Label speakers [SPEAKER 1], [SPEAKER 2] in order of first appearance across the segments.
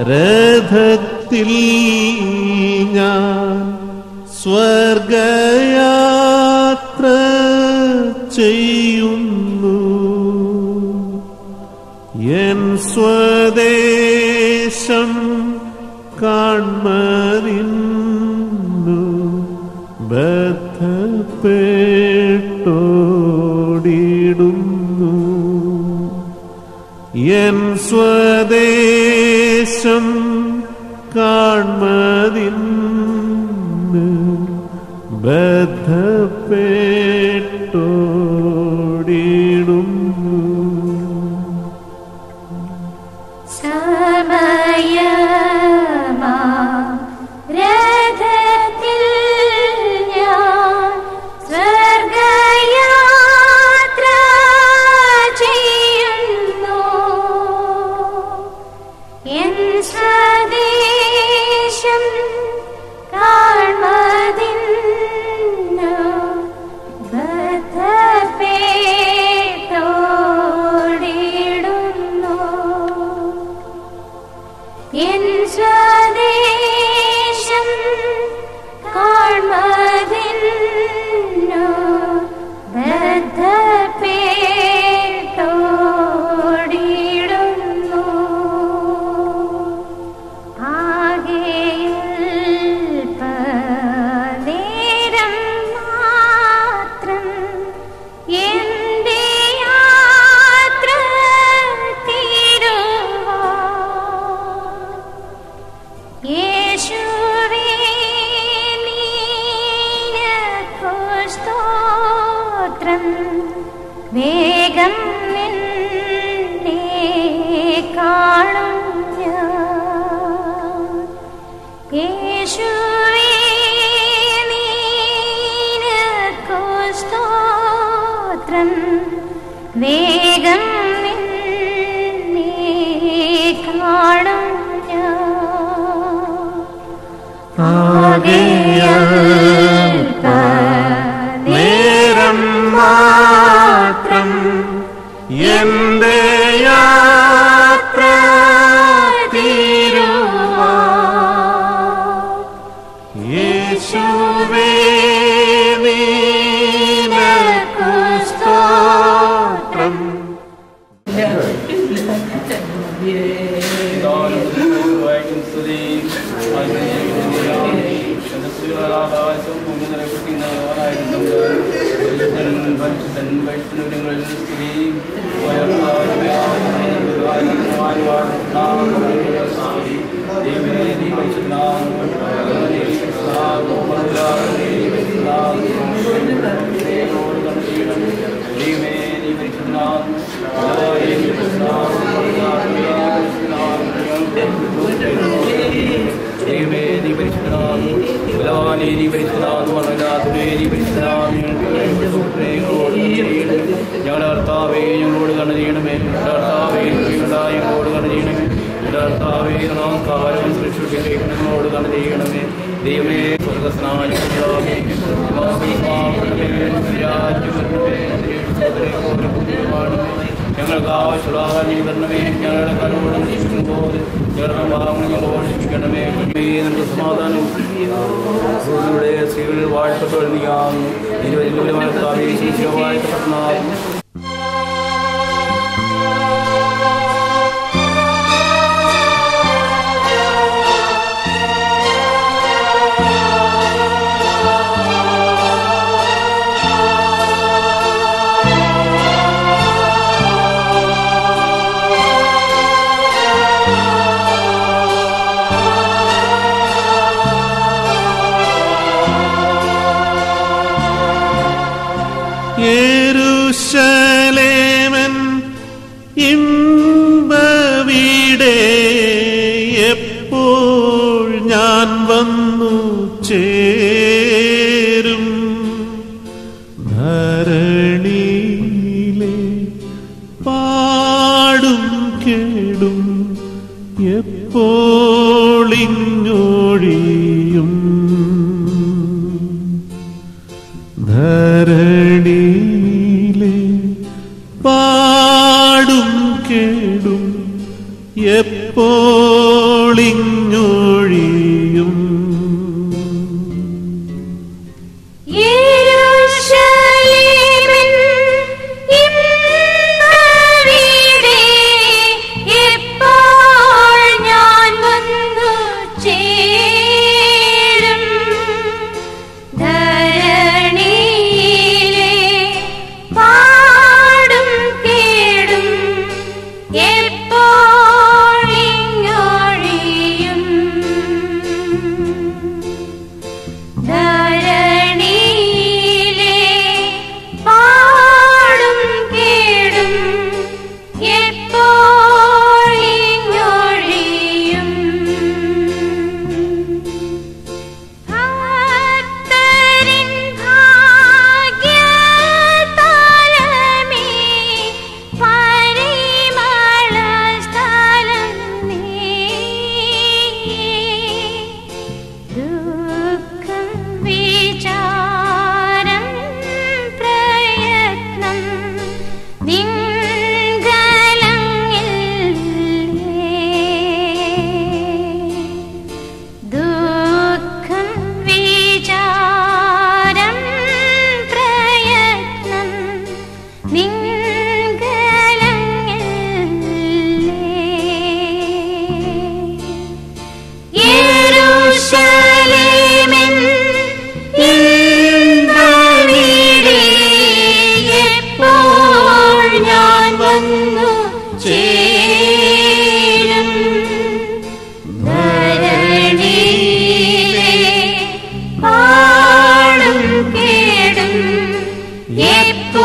[SPEAKER 1] രഥത്തിൽ ഞാൻ സ്വർഗയാത്ര ചെയ്യുന്നു. എൻ സ്വദേശം കാൺമറിന്നു ബദ്ധപ്പെട്ടോടിടുന്നു. എൻ സ്വദേശം കാൺമതിന്ന് ബദ്ധപ്പെട്ടോടിടുന്നു
[SPEAKER 2] വേഗം കാണും ഞാൻ.
[SPEAKER 1] including religious belief,
[SPEAKER 3] ഞങ്ങളോട് കണ്ണു ചെയ്യണമേ. കർത്താവേ ഞങ്ങളുടെ ഞങ്ങളോട് കണ്ണു ചെയ്യണമേ. കർത്താവേ നമസ്കാരം സൃഷ്ടിക്കലേക്ക് ഞങ്ങളോട് കണ്ണു ചെയ്യണമേ. ദൈവമേ ഞങ്ങൾക്ക് ആവശ്യമുള്ള ഞങ്ങളുടെ കരോട് നശിക്കുമ്പോൾ ഞങ്ങളുടെ ഭാഗങ്ങൾ ഓഷിപ്പിക്കണമേ സമാധാനം ശിശു
[SPEAKER 1] हे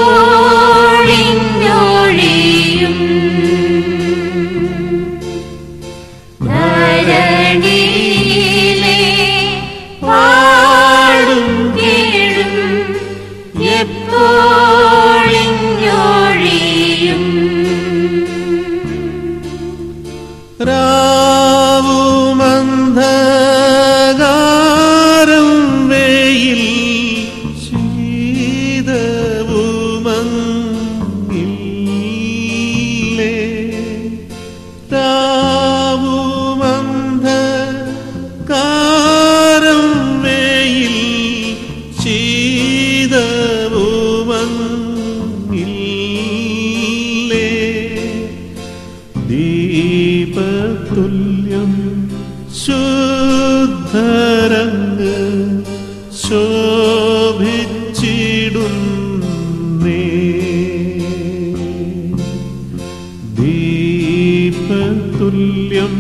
[SPEAKER 1] Oh. ശുദ്ധരങ്ങ് ശോഭിച്ചിടുന്നേ. ദീപതുല്യം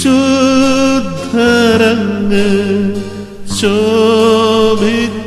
[SPEAKER 1] ശുദ്ധരങ്ങ് ശോഭിച്ചിടുന്നേ.